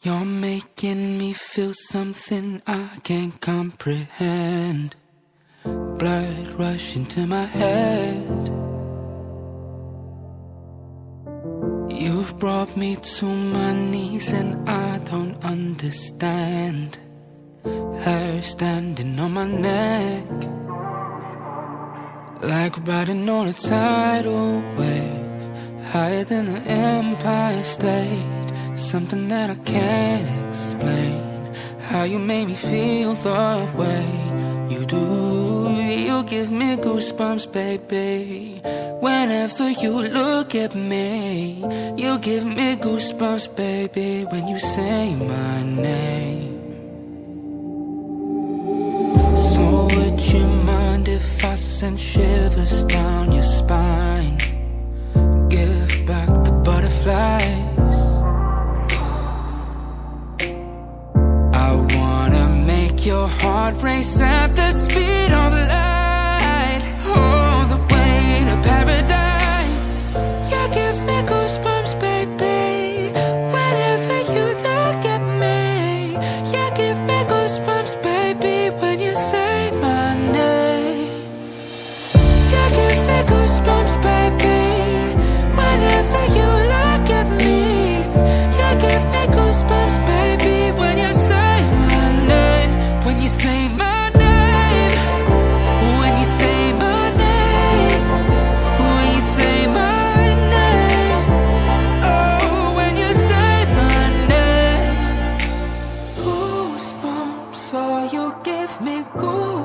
You're making me feel something I can't comprehend. Blood rushing to my head. You've brought me to my knees and I don't understand. Hair standing on my neck. Like riding on a tidal wave. Higher than the Empire State. Something that I can't explain. How you made me feel the way you do. You give me goosebumps, baby. Whenever you look at me, you give me goosebumps, baby. When you say my name. So would you mind if I sent shivers down your spine? Your heart race at the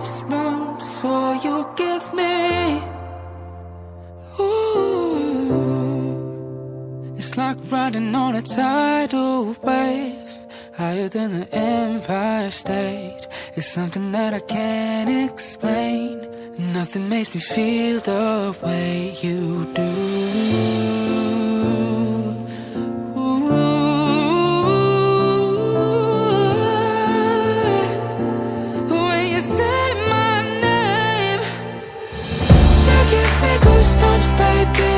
goosebumps, oh, you give me. Ooh, it's like riding on a tidal wave, higher than the Empire State. It's something that I can't explain. Nothing makes me feel the way you do. me goosebumps, baby.